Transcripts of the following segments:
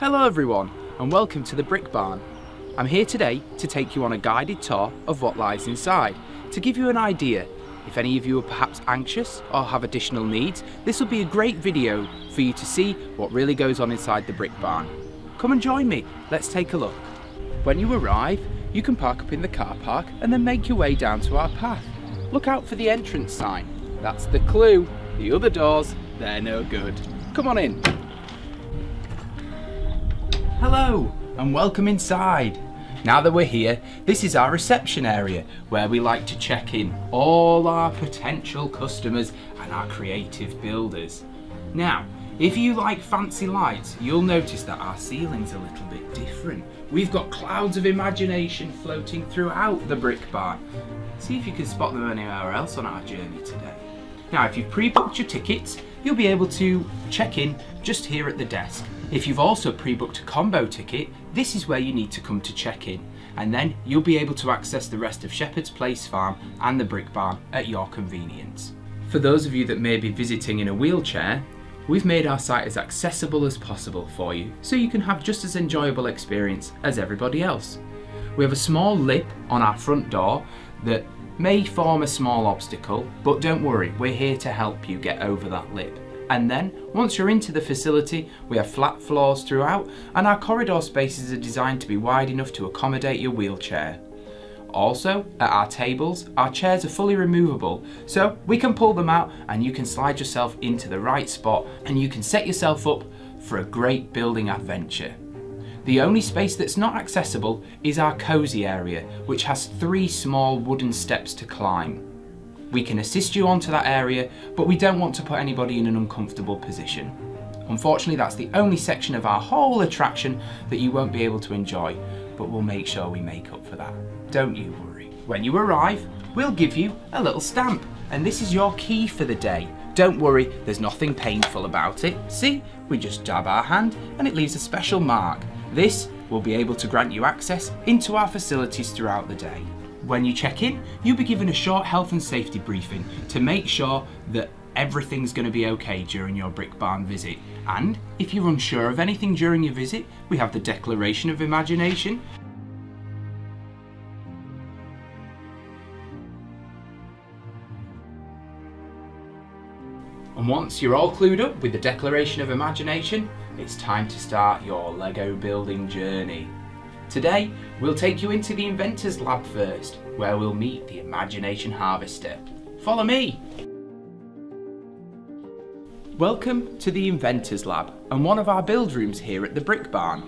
Hello everyone and welcome to the Brick Barn. I'm here today to take you on a guided tour of what lies inside, to give you an idea. If any of you are perhaps anxious or have additional needs, this will be a great video for you to see what really goes on inside the Brick Barn. Come and join me, let's take a look. When you arrive, you can park up in the car park and then make your way down to our path. Look out for the entrance sign, that's the clue. The other doors, they're no good. Come on in. Hello and welcome inside. Now that we're here, this is our reception area where we like to check in all our potential customers and our creative builders. Now, if you like fancy lights, you'll notice that our ceiling's a little bit different. We've got clouds of imagination floating throughout the brick barn. See if you can spot them anywhere else on our journey today. Now, if you've pre-booked your tickets, you'll be able to check in just here at the desk. If you've also pre-booked a combo ticket, this is where you need to come to check in and then you'll be able to access the rest of Shepherd's Place Farm and the Brick Barn at your convenience. For those of you that may be visiting in a wheelchair, we've made our site as accessible as possible for you so you can have just as enjoyable experience as everybody else. We have a small lip on our front door that may form a small obstacle, but don't worry, we're here to help you get over that lip. And then, once you're into the facility, we have flat floors throughout and our corridor spaces are designed to be wide enough to accommodate your wheelchair. Also, at our tables, our chairs are fully removable, so we can pull them out and you can slide yourself into the right spot and you can set yourself up for a great building adventure. The only space that's not accessible is our cosy area, which has three small wooden steps to climb. We can assist you onto that area, but we don't want to put anybody in an uncomfortable position. Unfortunately, that's the only section of our whole attraction that you won't be able to enjoy, but we'll make sure we make up for that. Don't you worry. When you arrive, we'll give you a little stamp, and this is your key for the day. Don't worry, there's nothing painful about it. See, we just dab our hand and it leaves a special mark. This will be able to grant you access into our facilities throughout the day. When you check in, you'll be given a short health and safety briefing to make sure that everything's going to be okay during your Brick Barn visit. And if you're unsure of anything during your visit, we have the Declaration of Imagination. And once you're all clued up with the Declaration of Imagination, it's time to start your Lego building journey. Today, we'll take you into the Inventors Lab first, where we'll meet the Imagination Harvester. Follow me! Welcome to the Inventors Lab and one of our build rooms here at the Brick Barn.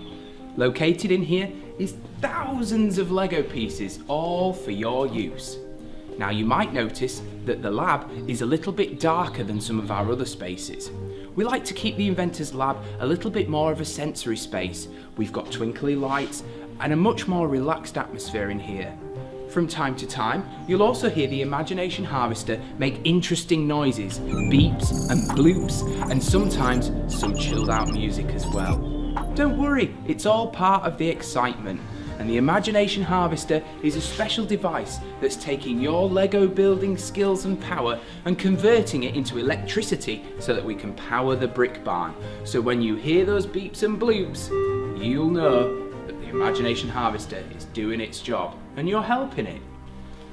Located in here is thousands of Lego pieces, all for your use. Now you might notice that the lab is a little bit darker than some of our other spaces. We like to keep the Inventors Lab a little bit more of a sensory space. We've got twinkly lights and a much more relaxed atmosphere in here. From time to time, you'll also hear the Imagination Harvester make interesting noises, beeps and bloops, and sometimes some chilled out music as well. Don't worry, it's all part of the excitement. And the Imagination Harvester is a special device that's taking your Lego building skills and power and converting it into electricity so that we can power the brick barn. So when you hear those beeps and bloops, you'll know Imagination Harvester is doing its job and you're helping it.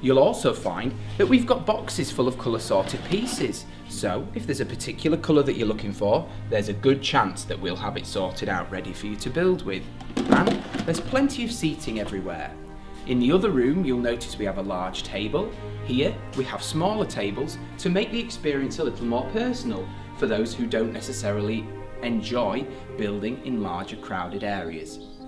You'll also find that we've got boxes full of colour sorted pieces. So if there's a particular colour that you're looking for, there's a good chance that we'll have it sorted out ready for you to build with. And there's plenty of seating everywhere. In the other room, you'll notice we have a large table. Here, we have smaller tables to make the experience a little more personal for those who don't necessarily enjoy building in larger crowded areas.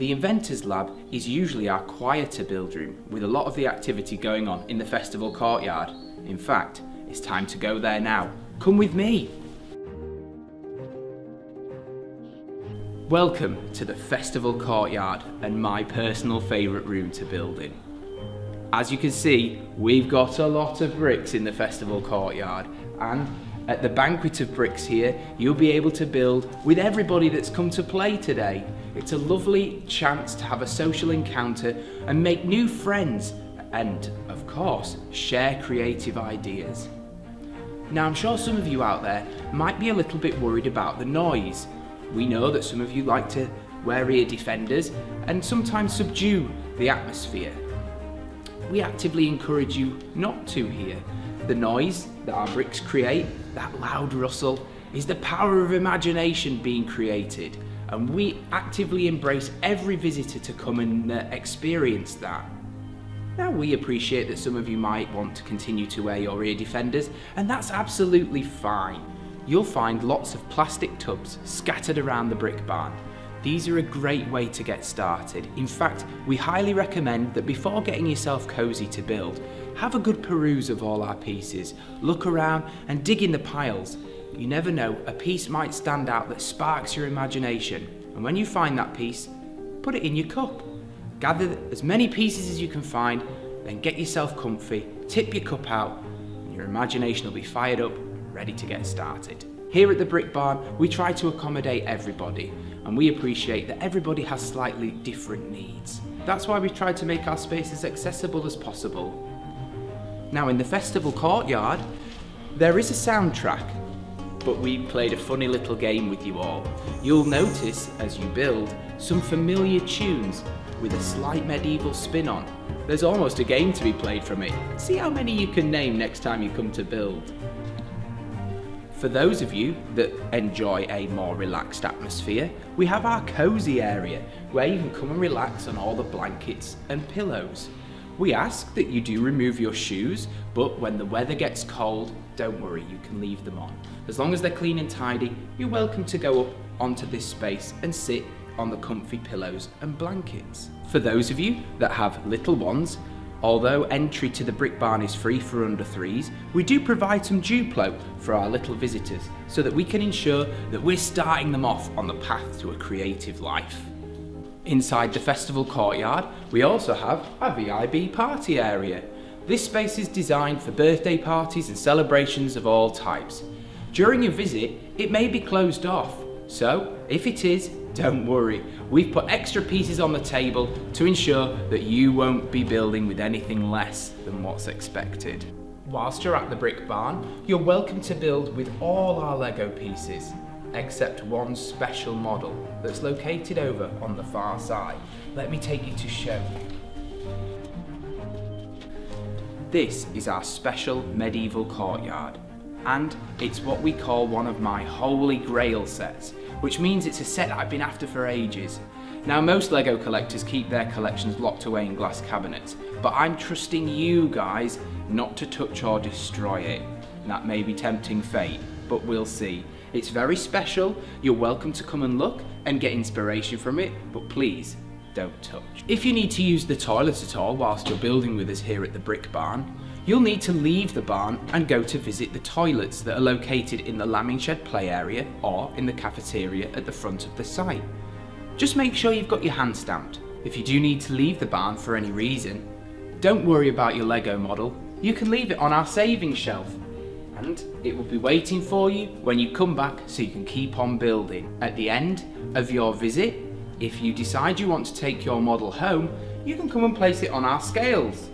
The Inventors Lab is usually our quieter build room with a lot of the activity going on in the festival courtyard. In fact, it's time to go there now. Come with me. Welcome to the festival courtyard and my personal favourite room to build in. As you can see, we've got a lot of bricks in the festival courtyard and at the banquet of bricks here, you'll be able to build with everybody that's come to play today. It's a lovely chance to have a social encounter and make new friends and, of course, share creative ideas. Now, I'm sure some of you out there might be a little bit worried about the noise. We know that some of you like to wear ear defenders and sometimes subdue the atmosphere. We actively encourage you not to here. The noise that our bricks create, that loud rustle, is the power of imagination being created and we actively embrace every visitor to come and uh, experience that. Now we appreciate that some of you might want to continue to wear your ear defenders and that's absolutely fine. You'll find lots of plastic tubs scattered around the brick barn. These are a great way to get started. In fact, we highly recommend that before getting yourself cosy to build, have a good peruse of all our pieces, look around and dig in the piles. You never know, a piece might stand out that sparks your imagination. And when you find that piece, put it in your cup. Gather as many pieces as you can find, then get yourself comfy, tip your cup out, and your imagination will be fired up, ready to get started. Here at the Brick Barn, we try to accommodate everybody, and we appreciate that everybody has slightly different needs. That's why we try to make our space as accessible as possible. Now in the festival courtyard, there is a soundtrack, but we played a funny little game with you all. You'll notice, as you build, some familiar tunes with a slight medieval spin on. There's almost a game to be played from it. See how many you can name next time you come to build. For those of you that enjoy a more relaxed atmosphere, we have our cosy area where you can come and relax on all the blankets and pillows. We ask that you do remove your shoes, but when the weather gets cold, don't worry, you can leave them on. As long as they're clean and tidy, you're welcome to go up onto this space and sit on the comfy pillows and blankets. For those of you that have little ones, although entry to the Brick Barn is free for under threes, we do provide some Duplo for our little visitors so that we can ensure that we're starting them off on the path to a creative life. Inside the festival courtyard, we also have a VIB party area. This space is designed for birthday parties and celebrations of all types. During your visit, it may be closed off, so if it is, don't worry, we've put extra pieces on the table to ensure that you won't be building with anything less than what's expected. Whilst you're at the brick barn, you're welcome to build with all our Lego pieces, except one special model that's located over on the far side. Let me take you to show This is our special medieval courtyard, and it's what we call one of my holy grail sets which means it's a set I've been after for ages. Now most LEGO collectors keep their collections locked away in glass cabinets, but I'm trusting you guys not to touch or destroy it. That may be tempting fate, but we'll see. It's very special, you're welcome to come and look and get inspiration from it, but please, don't touch. If you need to use the toilet at all whilst you're building with us here at the Brick Barn, you'll need to leave the barn and go to visit the toilets that are located in the lambing shed play area or in the cafeteria at the front of the site. Just make sure you've got your hand stamped. If you do need to leave the barn for any reason, don't worry about your Lego model, you can leave it on our saving shelf and it will be waiting for you when you come back so you can keep on building. At the end of your visit, if you decide you want to take your model home, you can come and place it on our scales.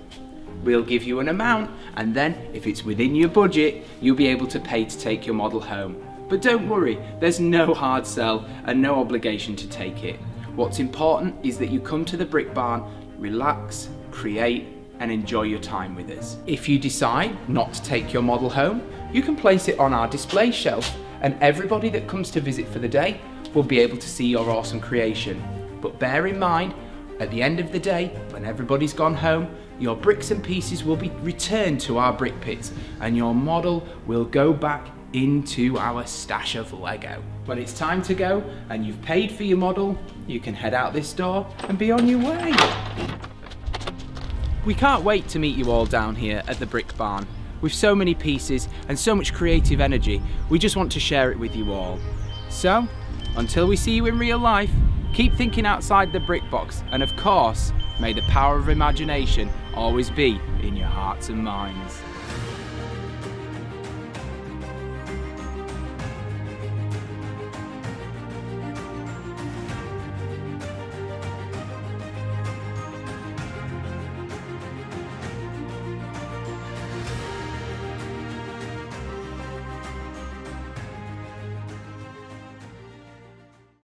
We'll give you an amount and then if it's within your budget, you'll be able to pay to take your model home. But don't worry, there's no hard sell and no obligation to take it. What's important is that you come to the Brick Barn, relax, create and enjoy your time with us. If you decide not to take your model home, you can place it on our display shelf and everybody that comes to visit for the day will be able to see your awesome creation. But bear in mind, at the end of the day, when everybody's gone home, your bricks and pieces will be returned to our brick pits and your model will go back into our stash of Lego. When it's time to go and you've paid for your model, you can head out this door and be on your way. We can't wait to meet you all down here at the Brick Barn. With so many pieces and so much creative energy, we just want to share it with you all. So, until we see you in real life, keep thinking outside the brick box and of course, may the power of imagination always be in your hearts and minds.